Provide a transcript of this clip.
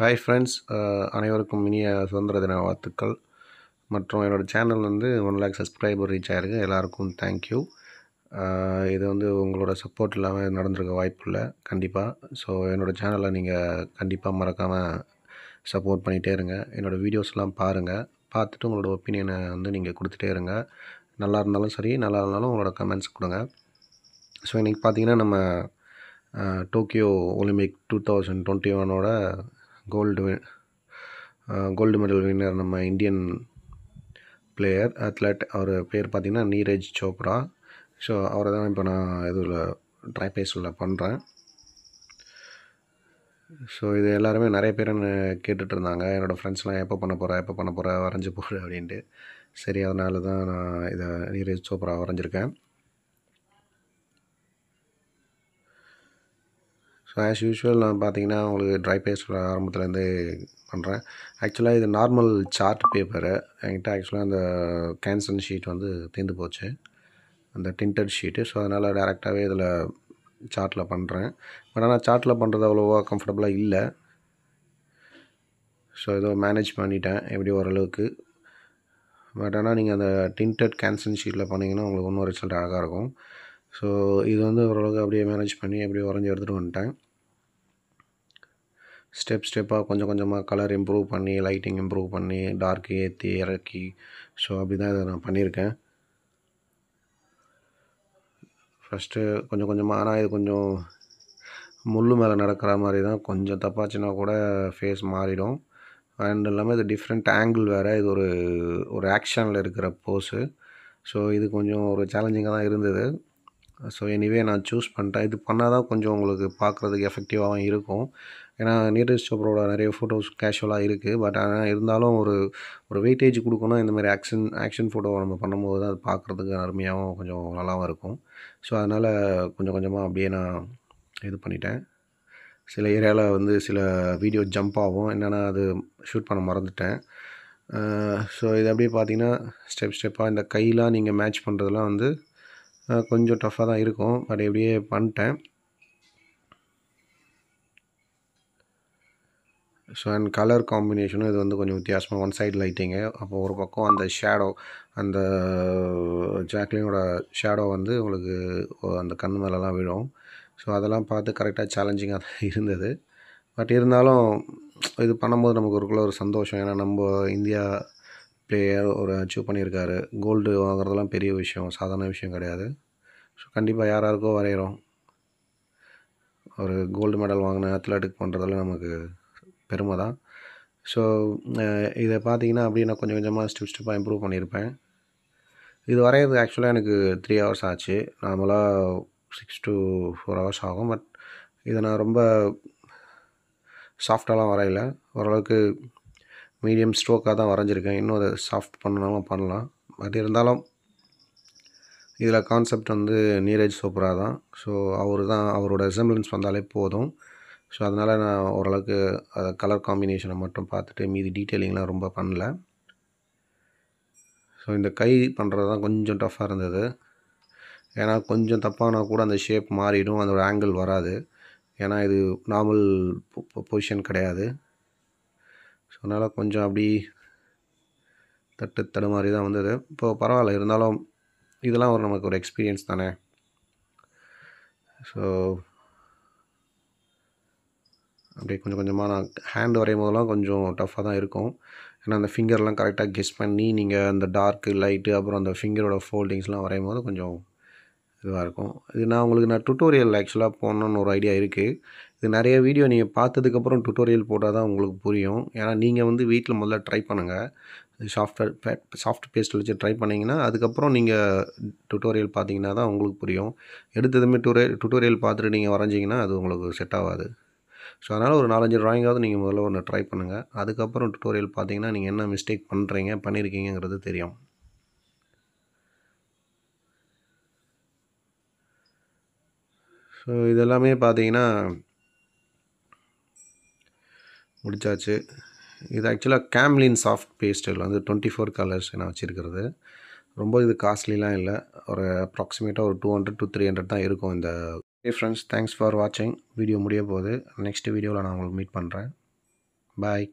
Hi friends uh, அனைவருக்கும் இனிய சுதந்திர தின வாழ்த்துக்கள். மற்றும் என்னோடய சேனல் வந்து ஒன் லேக் சப்ஸ்கிரைபர் ரீச் ஆயிருக்கு. எல்லாருக்கும் தேங்க்யூ இது வந்து உங்களோட சப்போர்ட் இல்லாமல் நடந்திருக்க வாய்ப்பு இல்லை. கண்டிப்பாக ஸோ என்னோடய சேனலை நீங்கள் கண்டிப்பாக மறக்காமல் சப்போர்ட் பண்ணிகிட்டே இருங்க. என்னோடய வீடியோஸ்லாம் பாருங்கள் பார்த்துட்டு உங்களோட ஒப்பீனியனை வந்து நீங்கள் கொடுத்துட்டே இருங்க. நல்லா இருந்தாலும் சரி நல்லா இருந்தாலும் உங்களோட கமெண்ட்ஸ் கொடுங்க. ஸோ இன்றைக்கி பார்த்தீங்கன்னா நம்ம Tokyo Olympic two thousand twenty ஒனோட gold gold medal winner நம்ம இந்தியன் பிளேயர் அத்லட் அவர் பேர் பார்த்திங்கன்னா நீரஜ் சோப்ரா. ஸோ அவரை தான் இப்போ நான் இதில் ட்ரைபேஸில் பண்ணுறேன் ஸோ இது எல்லாருமே நிறைய பேர் என்ன கேட்டுட்டு இருந்தாங்க. என்னோடய ஃப்ரெண்ட்ஸ்லாம் எப்போ பண்ண போகிறேன் எப்போ பண்ண போகிற வரைஞ்சி போகிறேன் அப்படின்ட்டு. சரி அதனால தான் நான் இதை நீரஜ் சோப்ரா வரைஞ்சிருக்கேன். ஸோ ஆஸ் யூஷுவல் நான் பார்த்தீங்கன்னா உங்களுக்கு ட்ரை பேஸ்டில் ஆரம்பத்துலேருந்து பண்ணுறேன் ஆக்சுவலாக இது நார்மல் சார்ட் பேப்பரு என்கிட்ட ஆக்சுவலாக அந்த கேன்சல் ஷீட் வந்து தீர்ந்து போச்சு. அந்த டிண்டட் ஷீட்டு ஸோ அதனால் டேரெக்டாகவே இதில் சார்ட்டில் பண்ணுறேன் பட் ஆனால் சார்ட்டில் பண்ணுறது அவ்வளோவா கம்ஃபர்டபுளாக இல்லை. ஸோ ஏதோ மேனேஜ் பண்ணிட்டேன் எப்படி ஓரளவுக்கு. பட் ஆனால் நீங்கள் அந்த டிண்டட் கேன்சல் ஷீட்டில் பண்ணிங்கன்னா உங்களுக்கு இன்னும் ரிசல்ட் அழகாக இருக்கும். ஸோ இது வந்து ஓரளவுக்கு அப்படியே மேனேஜ் பண்ணி அப்படியே வரைஞ்சி எடுத்துகிட்டு வந்துட்டேன். ஸ்டெப் ஸ்டெப்பாக கொஞ்சம் கொஞ்சமாக கலர் இம்ப்ரூவ் பண்ணி லைட்டிங் இம்ப்ரூவ் பண்ணி டார்க் ஏற்றி இறக்கி. ஸோ அப்படி தான் இதை நான் பண்ணியிருக்கேன். ஃபஸ்ட்டு கொஞ்சம் கொஞ்சமாக ஆனால் இது கொஞ்சம் முள் மேலே நடக்கிற மாதிரி தான் கொஞ்சம் தப்பாச்சுன்னா கூட ஃபேஸ் மாறிடும். அண்ட் இல்லாமல் இது டிஃப்ரெண்ட் ஆங்கிள் வேறு. இது ஒரு ஒரு ஆக்ஷனில் இருக்கிற போஸு ஸோ இது கொஞ்சம் ஒரு சேலஞ்சிங்காக தான் இருந்தது. ஸோ எனிவே நான் சூஸ் பண்ணிட்டேன். இது பண்ணால் தான் கொஞ்சம் உங்களுக்கு பார்க்குறதுக்கு எஃபெக்டிவாகவும் இருக்கும். ஏன்னா நீரஜ் சோப்ரோட நிறைய ஃபோட்டோஸ் கேஷுவலாக இருக்குது பட் ஆனால் இருந்தாலும் ஒரு ஒரு வெயிட்டேஜ் கொடுக்கணும். இந்த மாதிரி ஆக்ஷன் ஆக்ஷன் ஃபோட்டோ நம்ம பண்ணும்போது தான் அது பார்க்குறதுக்கு அருமையாகவும் கொஞ்சம் நல்லாவும் இருக்கும். ஸோ அதனால் கொஞ்சம் கொஞ்சமாக அப்படியே நான் இது பண்ணிட்டேன். சில ஏரியாவில் வந்து சில வீடியோ ஜம்ப் ஆகும். என்னென்னா அது ஷூட் பண்ண மறந்துட்டேன். ஸோ இது அப்படியே பார்த்தீங்கன்னா ஸ்டெப் ஸ்டெப்பாக இந்த கையெலாம் நீங்கள் மேட்ச் பண்ணுறதுலாம் வந்து கொஞ்சம் டஃப்பாக தான் இருக்கும். பட் எப்படியே பண்ணிட்டேன். ஸோ அண்ட் கலர் காம்பினேஷனும் இது வந்து கொஞ்சம் வித்தியாசமாக ஒன் சைடு லைட்டிங்கு அப்போ ஒரு பக்கம் அந்த ஷேடோ அந்த uh, ஜாக்லினோட ஷேடோ வந்து உங்களுக்கு அந்த கண் மேலெலாம் விழும். ஸோ அதெல்லாம் பார்த்து கரெக்டாக சேலஞ்சிங்காக தான் இருந்தது. பட் இருந்தாலும் இது பண்ணும்போது நமக்கு ஒருக்குள்ள ஒரு சந்தோஷம். ஏன்னா நம்ம இந்தியா பிளேயர் ஒரு அச்சீவ் பண்ணியிருக்காரு. கோல்டு வாங்குறதெல்லாம் பெரிய விஷயம் சாதாரண விஷயம் கிடையாது. ஸோ கண்டிப்பாக யார் யாருக்கோ வரைகிறோம். ஒரு கோல்டு மெடல் வாங்கின அத்லெட்டிக் பண்ணுறதெல்லாம் நமக்கு பெருமை தான். ஸோ இதை பார்த்தீங்கன்னா அப்படியே நான் கொஞ்சம் கொஞ்சமாக ஸ்டெப் ஸ்டெப்பாக இம்ப்ரூவ் பண்ணியிருப்பேன். இது வரைகிறது ஆக்சுவலாக எனக்கு த்ரீ ஹவர்ஸ் ஆச்சு. நார்மலாக சிக்ஸ் டு ஃபோர் ஹவர்ஸ் ஆகும். பட் இதை நான் ரொம்ப சாஃப்டாலாம் வரையலை. ஓரளவுக்கு மீடியம் ஸ்ட்ரோக்காக தான் வரைஞ்சிருக்கேன். இன்னும் அதை சாஃப்ட் பண்ணாலும் பண்ணலாம். பட் இருந்தாலும் இதில் கான்செப்ட் வந்து நீரஜ் சோப்ரா தான். ஸோ அவர் தான் அவரோட ரிசம்பிளன்ஸ் வந்தாலே போதும். ஸோ அதனால் நான் ஓரளவுக்கு அதை கலர் காம்பினேஷனை மட்டும் பார்த்துட்டு மீதி டீட்டெயிலிங்லாம் ரொம்ப பண்ணல. ஸோ இந்த கை பண்ணுறது தான் கொஞ்சம் டஃப்பாக இருந்தது. ஏன்னா கொஞ்சம் தப்பானா கூட அந்த ஷேப் மாறிடும். அதோடய ஆங்கிள் வராது. ஏன்னா இது நார்மல் பொசிஷன் கிடையாது. ஸோ அதனால் கொஞ்சம் அப்படி தட்டு தடுமாறி தான் வந்தது. இப்போது பரவாயில்ல இருந்தாலும் இதெல்லாம் ஒரு நமக்கு ஒரு எக்ஸ்பீரியன்ஸ் தானே. ஸோ அப்படியே கொஞ்சம் கொஞ்சமாக நான் ஹேண்ட் வரையும் போதெல்லாம் கொஞ்சம் டஃப்பாக தான் இருக்கும். ஏன்னா அந்த ஃபிங்கர்லாம் கரெக்டாக கெஸ் பண்ணி நீங்கள் அந்த டார்க்கு லைட்டு அப்புறம் அந்த ஃபிங்கரோட ஃபோல்டிங்ஸ்லாம் வரையும் போது கொஞ்சம் இதுவாக இருக்கும். இது நான் உங்களுக்கு நான் டுட்டோரியல் ஆக்சுவலாக போடணுன்னு ஒரு ஐடியா இருக்குது இது நிறைய வீடியோ நீங்கள் பார்த்ததுக்கப்புறம் டுட்டோரியல் போட்டால் தான் உங்களுக்கு புரியும். ஏன்னா நீங்கள் வந்து வீட்டில் முதல்ல ட்ரை பண்ணுங்கள் சாஃப்ட்வேர் சாஃப்ட் பேஸ்ட் வச்சு ட்ரை பண்ணிங்கன்னா அதுக்கப்புறம் நீங்கள் டுட்டோரியல் பார்த்தீங்கன்னா தான் உங்களுக்கு புரியும். எடுத்ததுமே டுரே டுட்டோரியல் பார்த்துட்டு நீங்கள் வரைஞ்சிங்கன்னா அது உங்களுக்கு செட் ஆகாது. ஸோ அதனால் ஒரு நாலஞ்சு ட்ராயிங்காவது நீங்கள் முதல்ல ஒன்று ட்ரை பண்ணுங்கள் அதுக்கப்புறம் டுட்டோரியல் பார்த்தீங்கன்னா நீங்கள் என்ன மிஸ்டேக் பண்ணுறீங்க பண்ணியிருக்கீங்கிறது தெரியும். ஸோ இதெல்லாமே பார்த்தீங்கன்னா முடித்தாச்சு இது ஆக்சுவலாக கேம்லின் சாஃப்ட் பேஸ்டில் வந்து டுவெண்ட்டி ஃபோர் கலர்ஸ் நான் வச்சுருக்கிறது. ரொம்ப இது காஸ்ட்லிலாம் இல்லை. ஒரு அப்ராக்சிமேட்டாக ஒரு two hundred to three hundred தான் இருக்கும் இந்த. ஏ ஃப்ரெண்ட்ஸ் தேங்க்ஸ் ஃபார் வாட்சிங் வீடியோ முடிய போகுது. நெக்ஸ்ட் வீடியோவில் நான் உங்களுக்கு மீட் பண்ணுறேன் பாய்